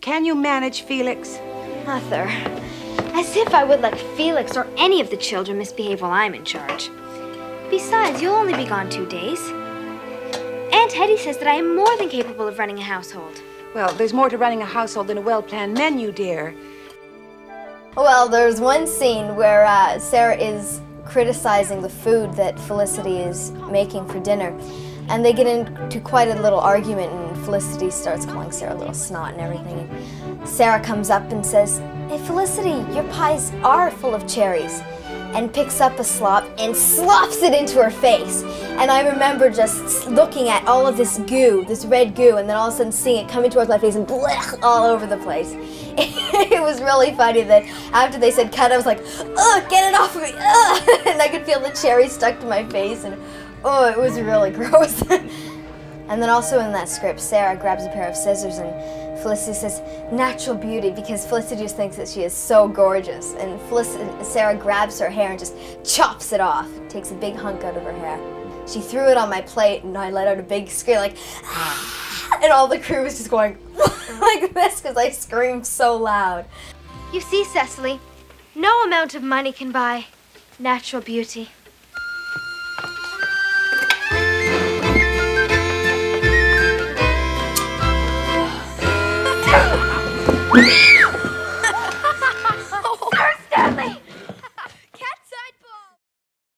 Can you manage Felix? Mother, as if I would let Felix or any of the children misbehave while I'm in charge. Besides, you'll only be gone two days. Aunt Hetty says that I am more than capable of running a household. Well, there's more to running a household than a well-planned menu, dear. Well, there's one scene where uh, Sara is criticizing the food that Felicity is making for dinner. And they get into quite a little argument, and Felicity starts calling Sara a little snot and everything. And Sara comes up and says, Hey, Felicity, your pies are full of cherries. And picks up a slop and slops it into her face. And I remember just looking at all of this goo, this red goo, and then all of a sudden seeing it coming towards my face and blech all over the place. it was really funny that after they said cut, I was like, ugh, get it off of me, ugh! and I could feel the cherry stuck to my face, and oh, it was really gross. and then also in that script, Sara grabs a pair of scissors and Felicity says, natural beauty, because Felicity just thinks that she is so gorgeous. And Felicity, Sara grabs her hair and just chops it off, takes a big hunk out of her hair. She threw it on my plate, and I let out a big scream, like, ah! and all the crew was just going like this because I screamed so loud. You see, Cecily, no amount of money can buy natural beauty. Oh,